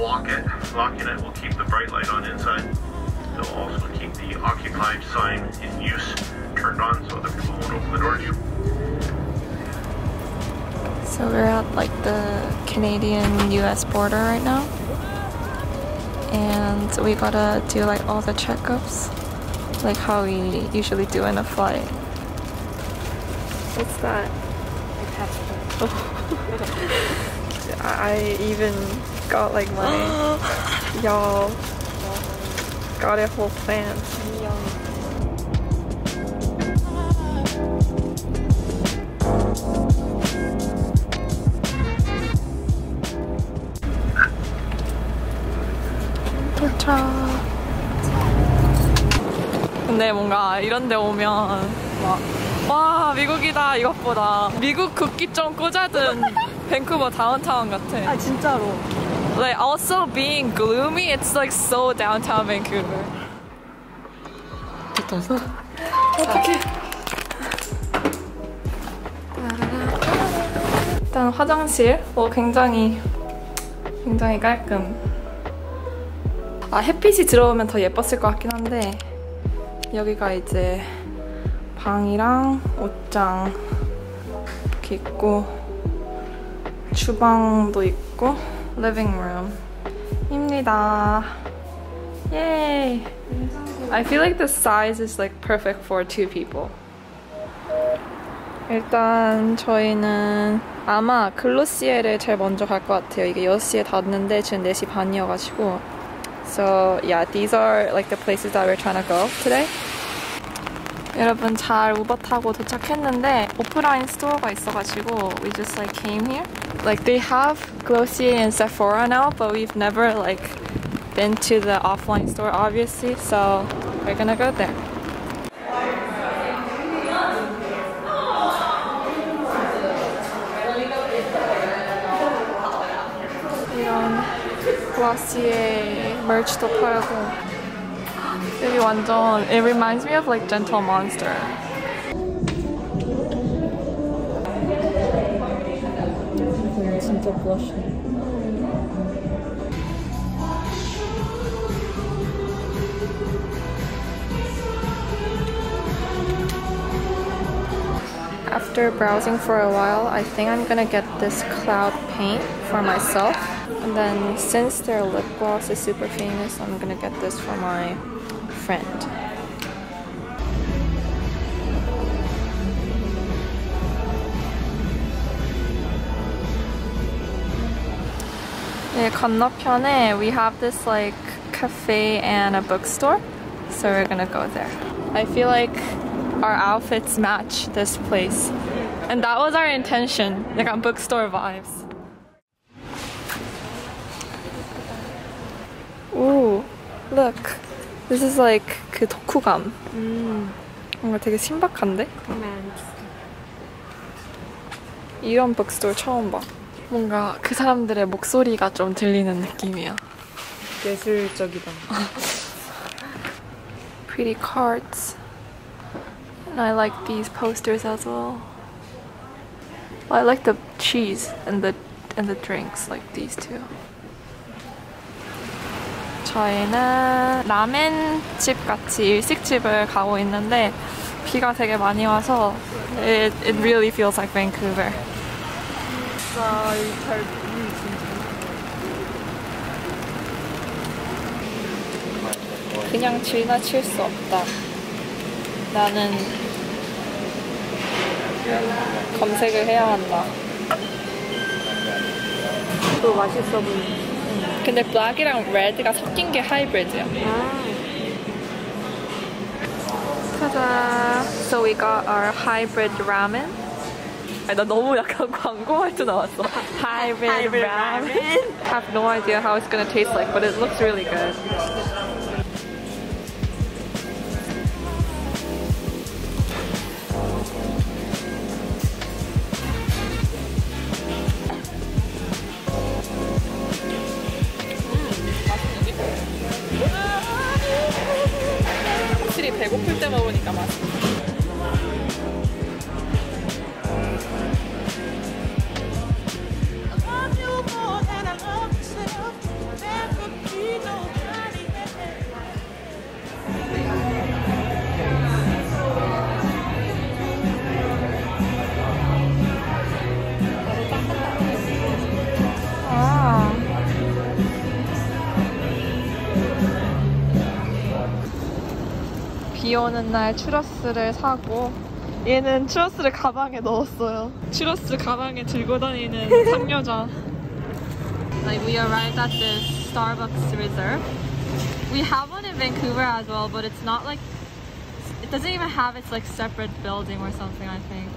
lock it. Locking it will keep the bright light on inside. It'll also keep the occupied sign in use turned on so that people won't open the door to you. So we're at like the Canadian US border right now. And we gotta do like all the checkups, like how we usually do in a flight. What's that? I even got like my y'all got a whole plan. 도착. 근데 뭔가 이런 데 오면 막, 와, 미국이다, 이것보다. 미국 국기 좀 꽂아둔 밴쿠버 다운타운 같아. 아 진짜로. Like, also being gloomy, it's like so downtown Vancouver. 붙어서? 어떡해. 일단 화장실, 어, 굉장히, 굉장히 깔끔. 아, 햇빛이 들어오면 더 예뻤을 것 같긴 한데, 여기가 이제 방이랑 옷장 이렇게 있고, 주방도 있고, living room 입니다. Yay! I feel like the size is like perfect for two people. 일단 저희는 아마 글로시에를 제일 먼저 갈 것 같아요. 이게 6시에 닫는데 지금 4시 반이어가지고. So yeah, these are like the places that we're trying to go today. 여러분 잘 우버 타고 도착했는데 오프라인 스토어가 있어가지고 we just like came here. Like they have Glossier and Sephora now, but we've never like been to the offline store obviously, so we're gonna go there. 이런 글라시에 merch도 팔고 여기 완전 it reminds me of like Gentle Monster. 진짜 블러쉬. After browsing for a while, I think I'm gonna get this cloud paint for myself. And then since their lip gloss is super famous, I'm gonna get this for my friend. 네, 건너편에 we have this like cafe and a bookstore. So we're gonna go there. I feel like our outfits match this place. And that was our intention. 약간 bookstore vibes. Ooh, look. This is like 그 덕후감. 뭔가 되게 신박한데? 이런 bookstore 처음 봐. 뭔가 그 사람들의 목소리가 좀 들리는 느낌이야. 예술적이다. Pretty cards. And I like these posters as well. I like the cheese and the and the drinks like these two. 저희는 라멘집 같이 일식집을 가고 있는데 비가 되게 많이 와서 it, it really feels like Vancouver. 그냥 지나칠 수 없다. 나는 검색을 해야 한다. 또 맛있어 보이네. 근데 블랙이랑 레드가 섞인 게 하이브리드야. 짜잔. So we got our hybrid ramen. 아니, 나 너무 약간 광고 말투 나왔어. Hybrid, Hybrid ramen. ramen. have no idea how it's gonna taste like, but it looks really good. 오는 날 추러스를 사고 얘는 추러스를 가방에 넣었어요. 추러스 가방에 들고 다니는 상여자. Like we arrived at this Starbucks Reserve. We have one in Vancouver as well, but it's not like it doesn't even have its like separate building or something. I think.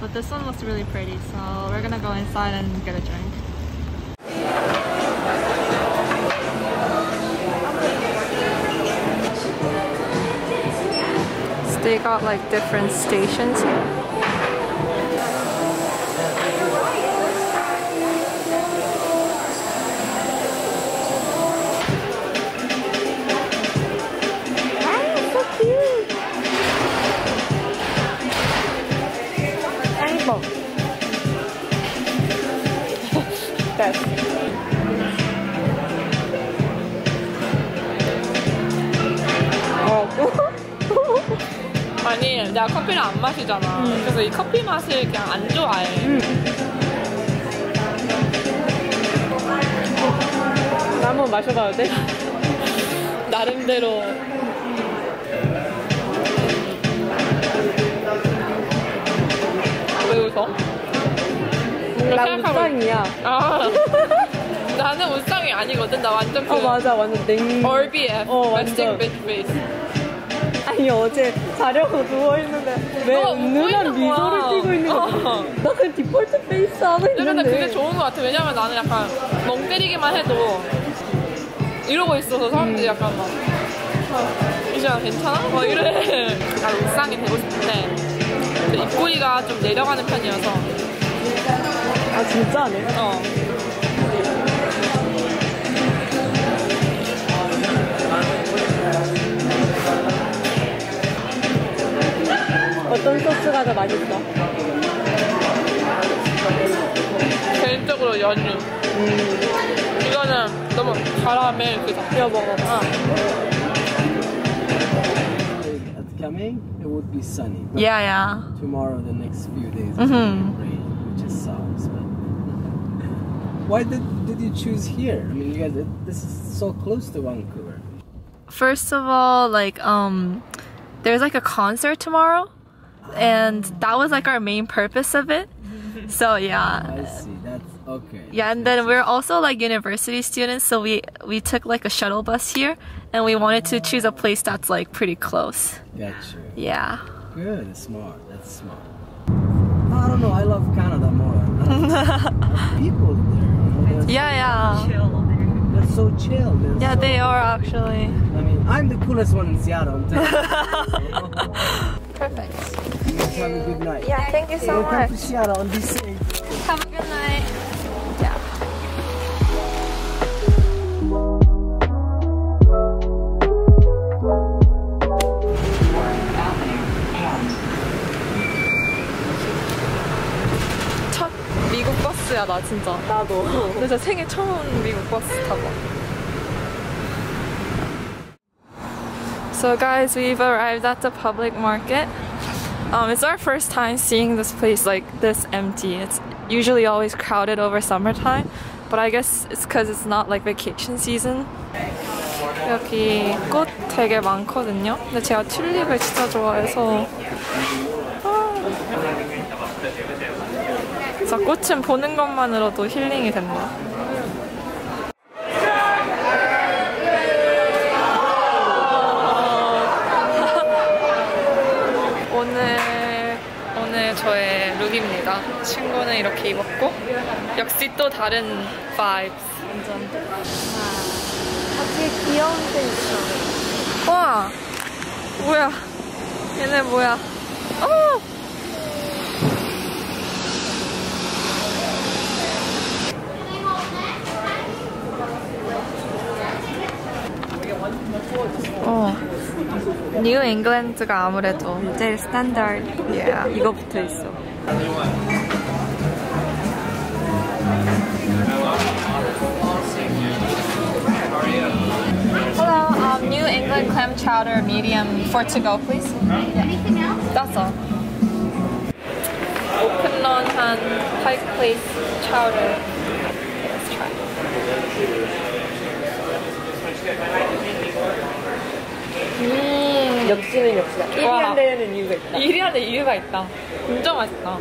But this one looks really pretty, so we're gonna go inside and get a drink. They got like different stations here. 커피를 안 마시잖아. 그래서 이 커피 맛을 그냥 안 좋아해. 나 한번 마셔봐도 돼? 나름대로 왜 웃어? 나 우상이야. 아 나는 울상이 아니거든. 나 완전 그 어 맞아 완전 냉. RBF 어, 완전. Bitch Face. 아니 어제 자려고 누워 있는데 왜너 은은한 웃고 있는 미소를 거야. 띄고 있는 어. 거야? 나 그냥 디폴트 페이스 하고 근데 있는데. 그게 좋은 것 같아. 왜냐면 나는 약간 멍 때리기만 해도 이러고 있어서 사람들이 약간 막 아, 이주야 괜찮아? 막 이래. 난 울상이 되고 싶은데 그 입꼬리가 좀 내려가는 편이어서 아 진짜네. 어. 어떤 소스가 더 맛있어? 개인적으로 연유. 이거는 너무 카라멜 그 자체. 이거 먹어. 어. at coming, it would be sunny. But Yeah, yeah. tomorrow, the next few days, it's Mhm. gonna rain, which just sucks. But why did did you choose here? I mean, you guys, it, this is so close to Vancouver. First of all, like um there's like a concert tomorrow and that was like our main purpose of it. So yeah. I see. That's okay. Yeah, and then we're also like university students, so we we took like a shuttle bus here and we wanted to choose a place that's like pretty close. Gotcha. Yeah. Good. Smart. That's smart. I don't know. I love Canada more. Love the people there. You know, they're, Yeah, yeah. they're so chill. They're Yeah, so- they are actually. I mean, I'm the coolest one in Seattle. Perfect. You have a good night. Yeah, thank you so Welcome to much. Seattle and be safe. Have a good night. Yeah. 첫 미국 버스야 나 진짜 나도. 진짜 생애 처음 미국 버스 타봐 So guys, we've arrived at the public market. Um, it's our first time seeing this place like this empty. It's usually always crowded over summertime, but I guess it's because it's not like vacation season. 여기 꽃 되게 많거든요. 근데 제가 튤립을 진짜 좋아해서 아. 그래서 꽃은 보는 것만으로도 힐링이 된다. 오늘 오늘 저의 룩입니다. 친구는 이렇게 입었고 역시 또 다른 vibes. 완전. 되게 귀여운 데 있어. 와 뭐야? 얘네 뭐야? 어! 어. 뉴 잉글랜드가 아무래도 제일 스탠다드. Yeah. 이거 붙어 있어. Hello, um, New England clam chowder medium for to go, please. Anything else? That's all. 오픈런한 Pike Place chowder. Let's 역시는 역시다. 1위 와. 한 데에는 이유가 있다. 1위 안에 이유가 있다. 진짜 맛있다.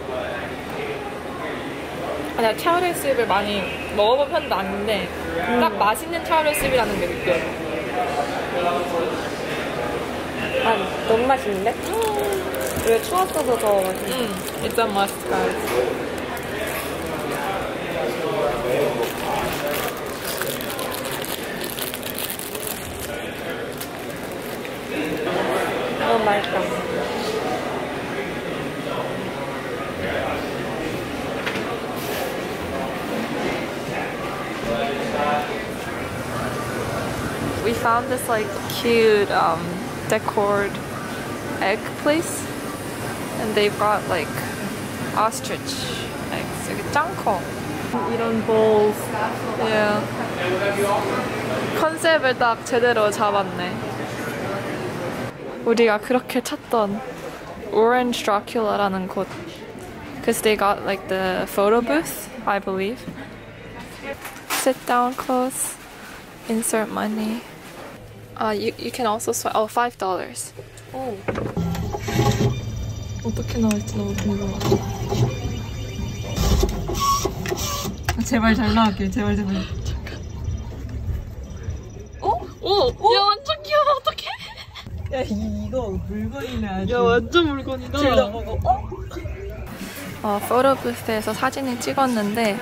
아, 내가 차오레스를 많이 먹어본 편도 아닌데 딱 맛있는 차오레스라는 게 느껴져. 아, 너무 맛있는데? 왜 추웠어서 더 맛있어? 음, guys. 너 무 맛있다. We found this like cute um, decored egg place, and they brought like ostrich eggs. 이게 짱커. 이런 bowls. Yeah. 컨셉을 딱 제대로 잡았네. 우리가 그렇게 찾던 Orange Dracula라는 곳. Because they got like the photo booth, I believe. Sit down close. Insert money. Uh, you, you can also swipe. Oh, five dollars. 오. 어떻게 나올지 너무 궁금하다. 제발 잘 나올게. 제발 제발. 어? 오! 야 완전 귀여워. 야, 이, 이거 물건이네 아주. 야 완전 물건이다. 먹어. 어? 어, 포토 부스에서 사진을 찍었는데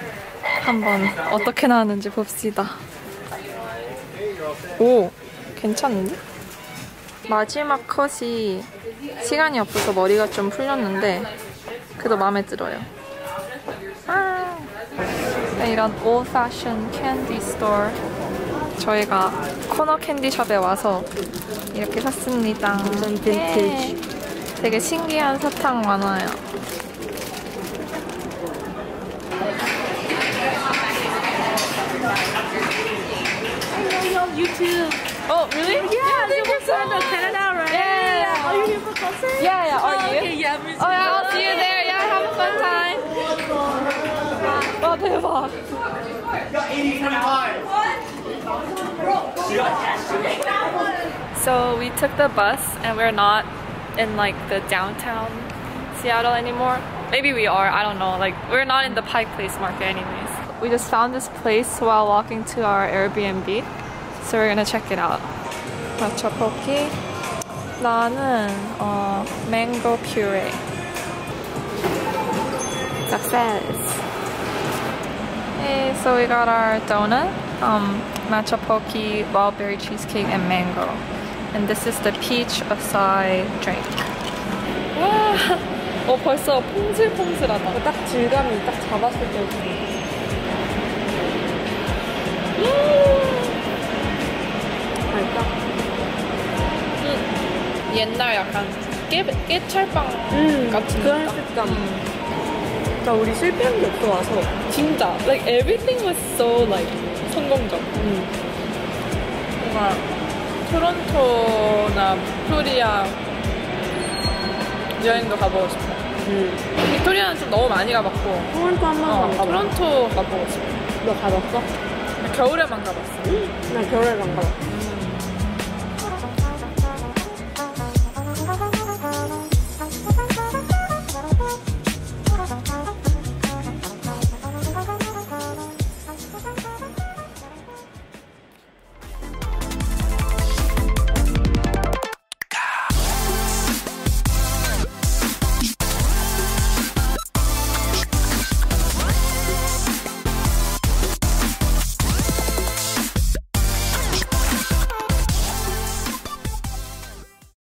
한번 어떻게 나왔는지 봅시다. 오, 괜찮은데? 마지막 컷이 시간이 없어서 머리가 좀 풀렸는데 그래도 마음에 들어요. 아, 이런 old fashion candy store 저희가 코너 캔디숍에 와서 이렇게 샀습니다. 완전 빈티지. 예. 되게 신기한 사탕 많아요. YouTube. Oh, really? Yeah, thank you so much. Canada, right? Yeah. Are you here for concert? Yeah, yeah. Are you? Okay, yeah, me Oh, yeah, I'll see you there. Yeah, have a fun time. 와, 대박. So we took the bus and we're not in like the downtown Seattle anymore. Maybe we are, I don't know. Like we're not in the Pike Place market anyways. We just found this place while walking to our Airbnb. So we're gonna check it out. matcha poke. 나는 어 mango puree. Success. Hey, so we got our donut, um, matcha poke, wild berry cheesecake, and mango. And this is the peach acai drink. 와, 어 벌써 퐁슬퐁슬하다. 딱 질감이 딱 잡았을 때. 맛있다. 옛날 약간 깨 깨철빵 음, 같은 그런 느낌? 식감. 음. 나 우리 실패한 게 없어 와서. 진짜 like everything was so like 성공적. 음. 뭔가 토론토나 플로리아 여행도 가보고 싶어. 음. 빅토리아는 좀 너무 많이 가봤고, 토론토 한 번도 어, 안 가봐. 토론토 가보고 싶어. 너 가봤어? 겨울에만 가봤어. 나 겨울에 안 가봤어.